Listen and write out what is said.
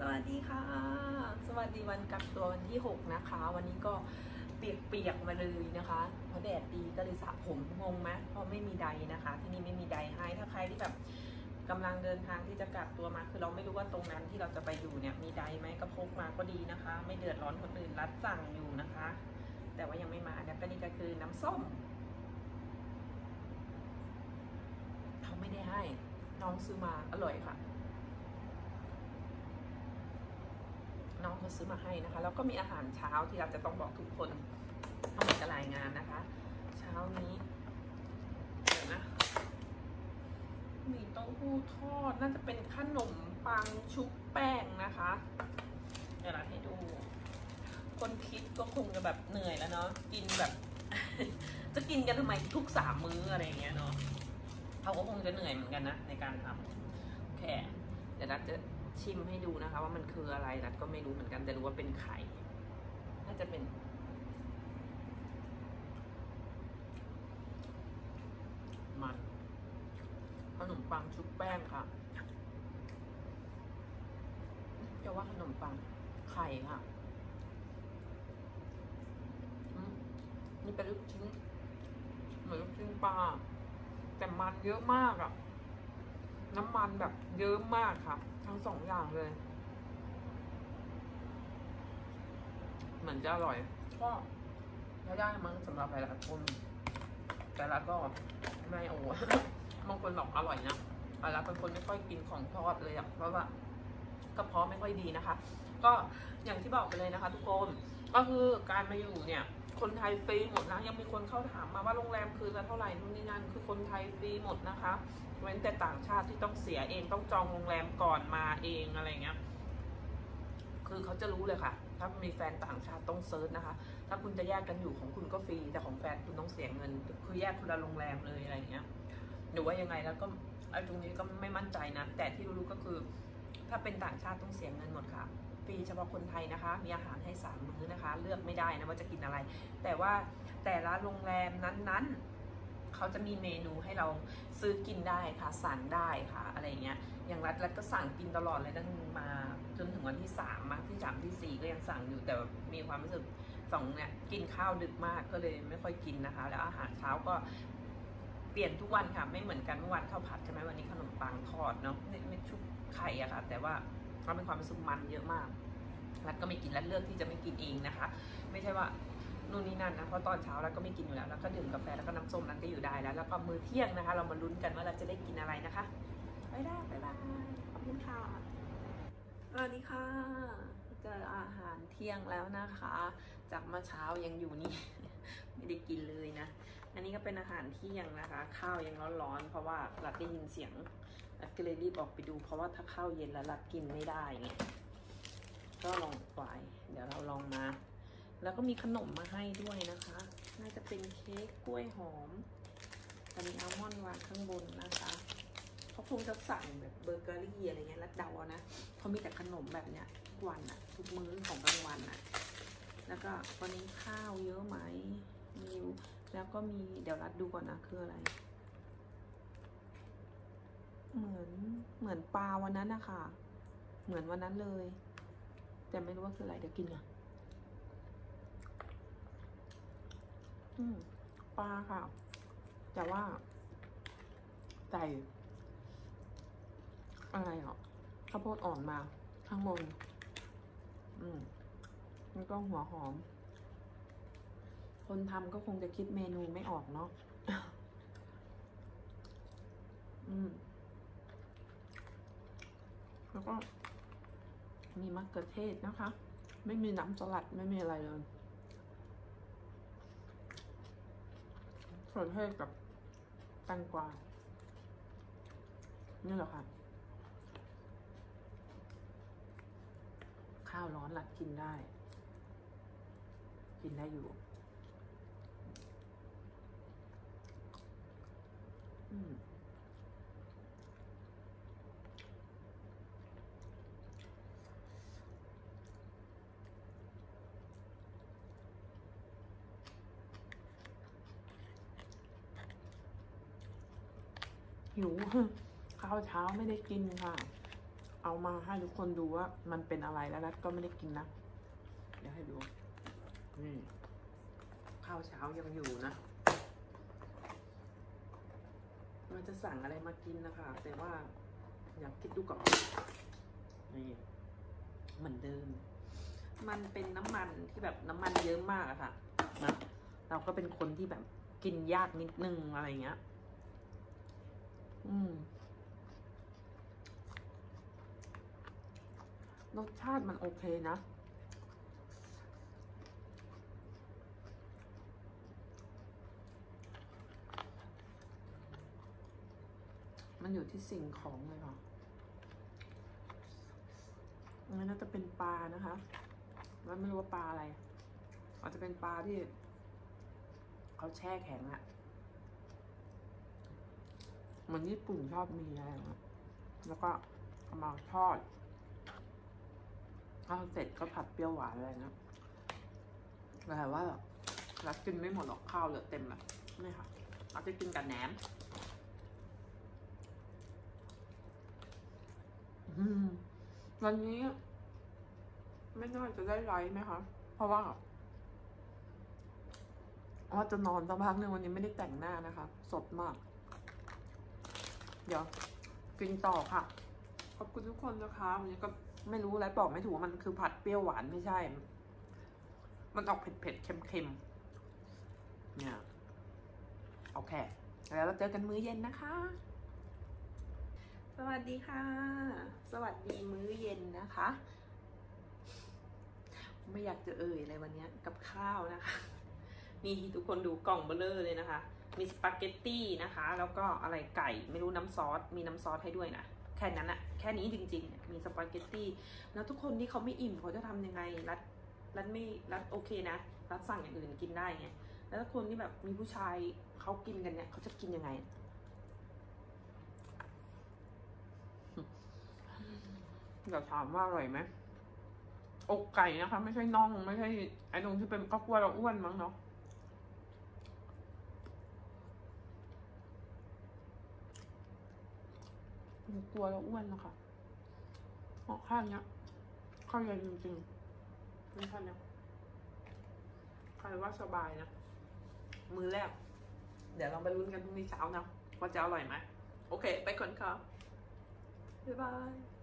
สวัสดีค่ะ สวัสดีวันกักตัววันที่ 6 นะคะ วันนี้ก็เปียกๆมาเลยนะคะเพราะแดดดีก็เลยสระผมงงไหมเพราะไม่มีใดนะคะ ที่นี่ไม่มีใดให้ถ้าใครที่แบบกำลังเดินทางที่จะกักตัวมา คือเราไม่รู้ว่าตรงนั้นที่เราจะไปอยู่เนี่ยมีใดไหมก็พกมาก็ดีนะคะ ไม่เดือดร้อนคนอื่นรัดสั่งอยู่นะคะ แต่ว่ายังไม่มาแล้วก็นี่ก็คือน้ำส้มเขาไม่ได้ให้น้องซื้อมาอร่อยค่ะ น้อง เขาซื้อมาให้นะคะ แล้วก็มีอาหารเช้าที่เราจะต้องบอกทุกคนต้องมีรายงานนะคะ เช้านี้เดี๋ยวนะมีเต้าหู้ทอดน่าจะเป็นขนมปังชุบแป้งนะคะ เดี๋ยวเราให้ดู คนคิดก็คงจะแบบเหนื่อยแล้วเนาะกินแบบ จะกินกันทำไมทุกสามมื้ออะไรอย่างเงี้ยเนาะเขาก็คงจะเหนื่อยเหมือนกันนะในการทำโอเคเดี๋ยวรัฐจะ ชิมให้ดูนะคะ ว่ามันคืออะไรรัฐก็ไม่รู้เหมือนกันแต่รู้ว่าเป็นไข่ น่าจะเป็น มันขนมปังชุบแป้งค่ะจะว่าขนมปังไข่ค่ะนี่เป็นลูกชิ้น เหมือนลูกชิ้นปลาแต่มันเยอะมากอะ่ะ น้ำมันแบบเยอะมากค่ะ ทั้งสองอย่างเลย เหมือนจะอร่อย ก็ไม่ได้มั้งสำหรับหลายๆคนแต่ละก็ไม่โอ้บางคนบอกอร่อยนะแต่ละเป็นคนไม่ค่อยกินของทอดเลยอะเพราะว่ากระเพาะไม่ค่อยดีนะคะ ก็อย่างที่บอกไปเลยนะคะ ทุกคนก็คือการมาอยู่เนี่ย คนไทยฟรีหมดนะ ยังมีคนเข้าถามมาว่าโรงแรมคืนละเท่าไหร่นู่นนี่นั่นคือคนไทยฟรีหมดนะคะ เว้นแต่ต่างชาติที่ต้องเสียเองต้องจองโรงแรมก่อนมาเองอะไรเงี้ยคือเขาจะรู้เลยค่ะ ถ้ามีแฟนต่างชาติต้องเซิร์ชนะคะ ถ้าคุณจะแยกกันอยู่ของคุณก็ฟรีแต่ของแฟนคุณต้องเสียเงิน คือแยกคนละโรงแรมเลยอะไรเงี้ยหรือว่ายังไงแล้วก็ไอ้ตรงนี้ก็ไม่มั่นใจนะ แต่ที่รู้ก็คือ ถ้าเป็นต่างชาติต้องเสียเงินหมดค่ะ ฟรีเฉพาะคนไทยนะคะ มีอาหารให้สามมื้อนะคะ เลือกไม่ได้นะว่าจะกินอะไร แต่ว่าแต่ละโรงแรมนั้นๆ เขาจะมีเมนูให้เราซื้อกินได้ค่ะ สั่งได้ค่ะ อะไรเงี้ย อย่างรัฐรัฐก็สั่งกินตลอดเลยตั้งมาจนถึงวันที่สามมาที่สามที่สี่ก็ยังสั่งอยู่ แต่มีความรู้สึกสองเนี่ยกินข้าวดึกมากก็เลยไม่ค่อยกินนะคะ แล้วอาหารเช้าก็เปลี่ยนทุกวันค่ะ ไม่เหมือนกันเมื่อวานข้าวผัดใช่ไหมวันนี้ขนมปังทอดเนาะไม่ไม่ชุบไข่อะค่ะ แต่ว่า ก็มีความรู้สึกมันเยอะมาก รัฐก็ไม่กินรัฐเลือกที่จะไม่กินเองนะคะ ไม่ใช่ว่านู่นนี่นั่นนะเพราะตอนเช้ารัฐก็ไม่กินอยู่แล้วแล้วก็ดื่มกาแฟแล้วก็น้ำส้มรัฐก็อยู่ได้แล้ว แล้วก็มื้อเที่ยงนะคะ เรามาลุ้นกันว่าเราจะได้กินอะไรนะคะไปได้บ๊ายบายขอบคุณค่ะสวัสดีค่ะเจออาหารเที่ยงแล้วนะคะ จากเมื่อเช้ายังอยู่นี่ ไม่ได้กินเลยนะ อันนี้ก็เป็นอาหารเที่ยงนะคะ ข้าวยังร้อนๆเพราะว่ารัฐได้ยินเสียงรัฐก็เลยรีบออกไปดู เพราะว่าถ้าข้าวเย็นแล้วรัฐกินไม่ได้ไงก็ลองปล่อยเดี๋ยวเราลองมา แล้วก็มีขนมมาให้ด้วยนะคะ น่าจะเป็นเค้กกล้วยหอมแต่มีอัลมอนด์วางข้างบนนะคะเขาคงจะสั่งแบบเบเกอรี่อะไรเงี้ยแล้วเดาเอานะเขามีแต่ขนมแบบเนี้ยทุกวันอะทุกมื้อของกลางวันอะแล้วก็วันนี้ข้าวเยอะไหมมีอยู่ แล้วก็มีเดี๋ยวรัดดูก่อนนะคืออะไร เหมือนเหมือนปลาวันนั้นนะคะเหมือนวันนั้นเลย แต่ไม่รู้ว่าคืออะไรเดี๋ยวกินก่อนอืมปลาค่ะ แต่ว่าใส่อะไรอะข้าวโพดอ่อนมา ข้างบน อืมแล้วก็หัวหอม คนทำก็คงจะคิดเมนูไม่ออกเนาะอืม แล้วก็ มีมะเขือเทศนะคะ ไม่มีน้ำสลัดไม่มีอะไรเลยมะเขือเทศกับแตงกวา นี่แหละค่ะ ข้าวร้อนหลักกินได้ กินได้อยู่ อืม หิวข้าวเช้าไม่ได้กินค่ะ เอามาให้ทุกคนดูว่ามันเป็นอะไรแล้วรัดก็ไม่ได้กินนะ เดี๋ยวให้ดู นี่ ข้าวเช้ายังอยู่นะ มันจะสั่งอะไรมากินนะคะ แต่ว่าอยากคิดดูก่อนนี่เหมือนเดิม มันเป็นน้ำมันที่แบบน้ำมันเยอะมากอะค่ะนะเราก็เป็นคนที่แบบกินยากนิดนึงอะไรเงี้ย อืม รสชาติมันโอเคนะ มันอยู่ที่สิ่งของเลยค่ะอันนี้น่าจะเป็นปลานะคะ แล้วไม่รู้ว่าปลาอะไร อาจจะเป็นปลาที่เขาแช่แข็งอะเหมือนญี่ปุ่นชอบมีอะไรอย่างเงี้ยแล้วก็เอามาทอดทอดเสร็จก็ผัดเปรี้ยวหวานอะไรนะแต่ว่ารักกินไม่หมดหรอกข้าวเหลือเต็มเลยนี่ค่ะเราจะกินกับแหนม อืม วันนี้ ไม่น่าจะได้ไลฟ์นะคะ เพราะว่าอ๋อจะนอนสักพักหนึ่งวันนี้ไม่ได้แต่งหน้านะคะ สดมาก เดี๋ยว กินต่อค่ะ ขอบคุณทุกคนนะคะวันนี้ก็ไม่รู้อะไรบอกไม่ถูกว่ามันคือผัดเปรี้ยวหวานไม่ใช่ มันออกเผ็ดเผ็ดๆเค็มเค็มๆเนี่ยโอเค แล้วเราเจอกันมื้อเย็นนะคะ สวัสดีค่ะ สวัสดีมื้อเย็นนะคะ ไม่อยากจะเอ่ยเลยวันนี้กับข้าวนะคะ นี่ทุกคนดูกล่องเบลเลอร์เลยนะคะ มีสปาเกตตี้นะคะ แล้วก็อะไรไก่ไม่รู้น้ำซอส มีน้ำซอสให้ด้วยนะ แค่นั้นอะแค่นี้จริงๆ มีสปาเกตตี้ แล้วทุกคนที่เขาไม่อิ่มเขาจะทำยังไง รัด รัดไม่ รัดโอเคนะ รัดสั่งอย่างอื่นกินได้ไง แล้วคนที่แบบมีผู้ชายเขากินกันเนี่ยเขาจะกินยังไง เดี๋ยวถามว่าอร่อยไหมอกไก่นะคะ ไม่ใช่น่องไม่ใช่ไอ้ตรงที่เป็นก็กลัวเราอ้วนมั้งเนาะกลัวเราอ้วนนะคะเพราะข้างเนี้ยข้าวเย็นจริงๆนี่ข้างเนี้ยใครว่าสบายนะ มือแรก เดี๋ยวเราไปลุ้นกันพรุ่งนี้เช้านะว่าจะอร่อยไหมโอเค ไปก่อนค่ะบ๊ายบาย